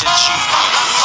to cheat.